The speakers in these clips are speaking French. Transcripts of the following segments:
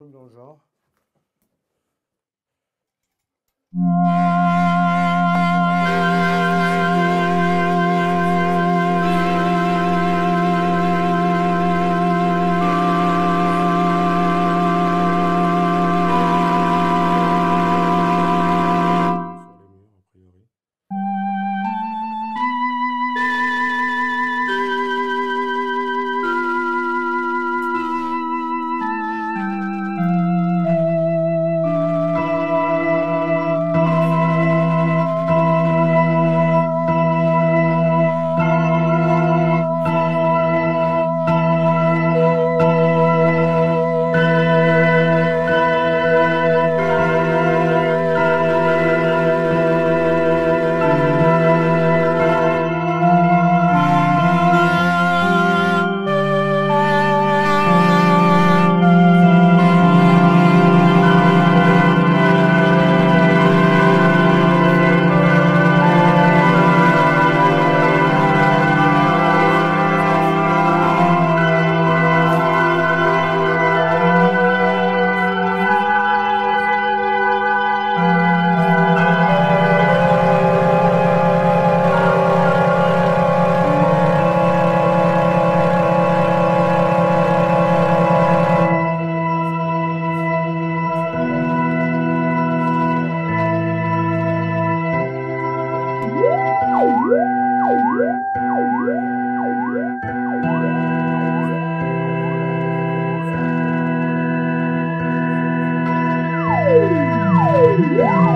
genre. Wow!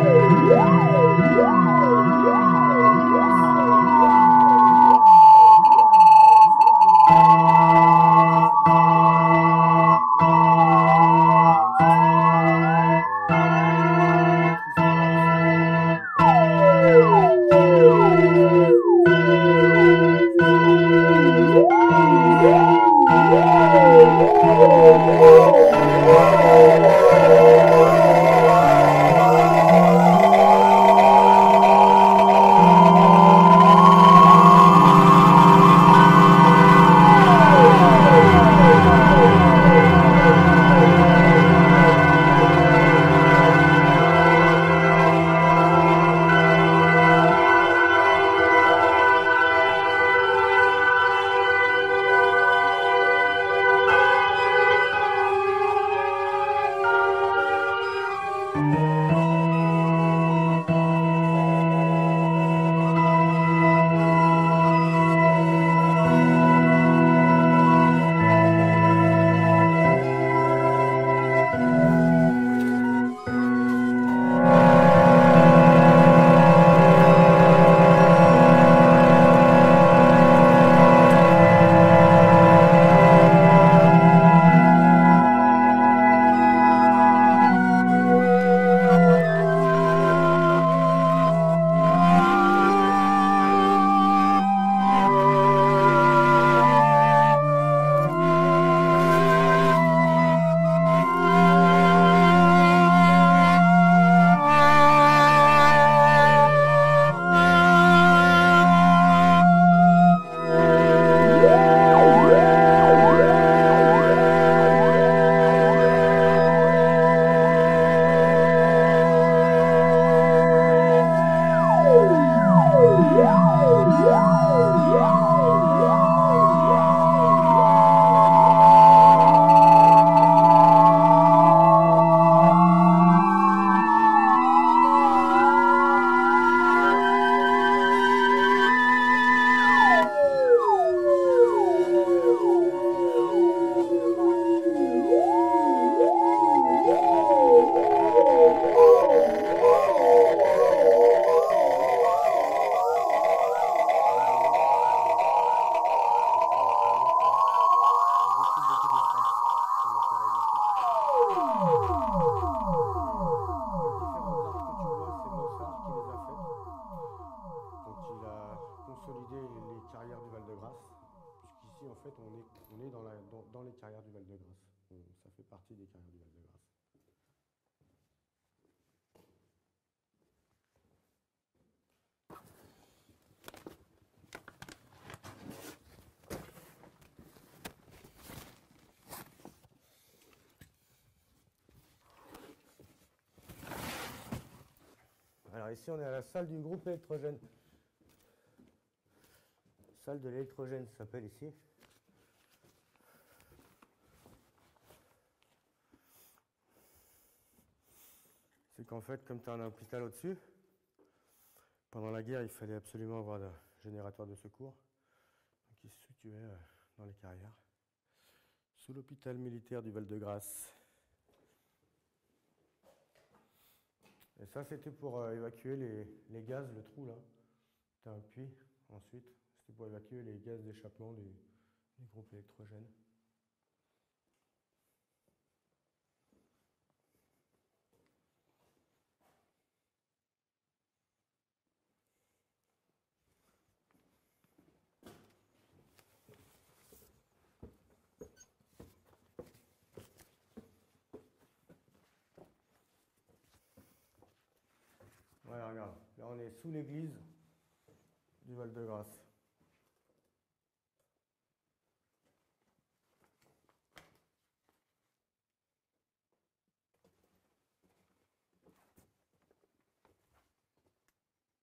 Ici, on est à la salle du groupe électrogène. Salle de l'électrogène, s'appelle ici. C'est qu'en fait, comme tu as un hôpital au-dessus, pendant la guerre, il fallait absolument avoir un générateur de secours. Il se situait euh, dans les carrières, sous l'hôpital militaire du Val-de-Grâce. Et ça, c'était pour euh, évacuer les, gaz, le trou là. Tu as un puits ensuite. C'était pour évacuer les gaz d'échappement du, du groupe électrogène. On est sous l'église du Val-de-Grâce.